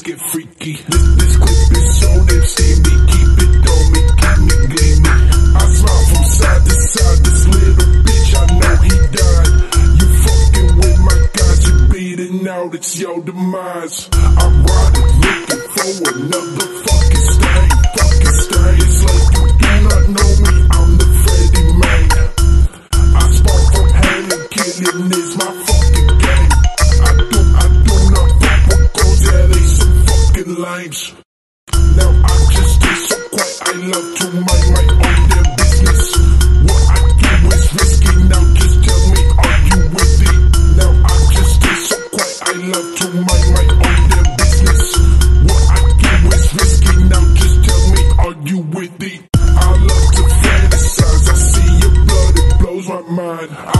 let's get freaky. This, this clip is so damn steamy. Keep it on me, keep me gleamy. I smile from side to side. This little bitch, I know he died. You fucking with my guys, you bleeding out. It's your demise. I'm riding, looking for another fucking stain. Fucking. Now I just stay so quiet, I love to mind my own damn business. What I do is risky, now just tell me, are you with it? Now I just stay so quiet, I love to mind my own damn business. What I do is risky, now just tell me, are you with it? I love to fantasize, I see your blood, it blows my mind. I,